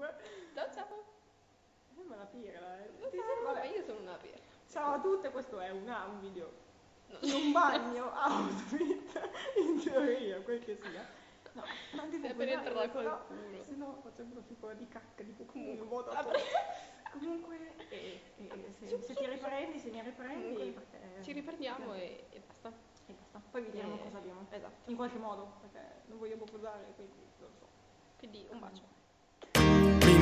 comunque. No, ciao. Sembra una pirla, eh. Ti sembra- ma io sono una pirla. Ciao a tutte, questo è un, ah, un video. No. In un bagno, outfit, in teoria, quel che sia. No, non devo È per entrare culo. Se no faccio una figura di cacca, di cucù, vabbè. Comunque, eh, eh, se, se ti riprendi, se mi riprendi, Comunque, perché... Ci riprendiamo e, e basta. E basta. Poi vediamo Eh, cosa abbiamo. Esatto. In qualche modo, perché non voglio boccosare, quindi non lo so. Quindi un bacio.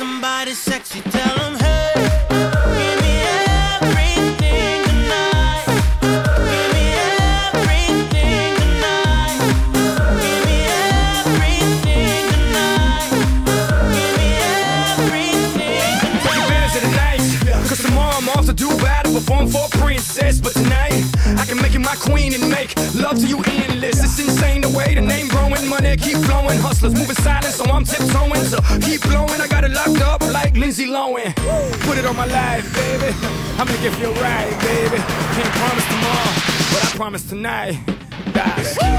Somebody sexy, tell them hey. Give me everything tonight. Give me everything tonight. Give me everything tonight. Give me everything Take advantage of the tomorrow I'm off to Dubai to perform for a princess. But tonight, I can make you my queen and make love to you endless. It's insane the way the name keep flowing. Hustlers moving silent, so I'm tiptoeing. So keep blowing, I got it locked up like Lindsay Lohan. Put it on my life, baby. I'm gonna give you a ride, baby. Can't promise tomorrow, but I promise tonight.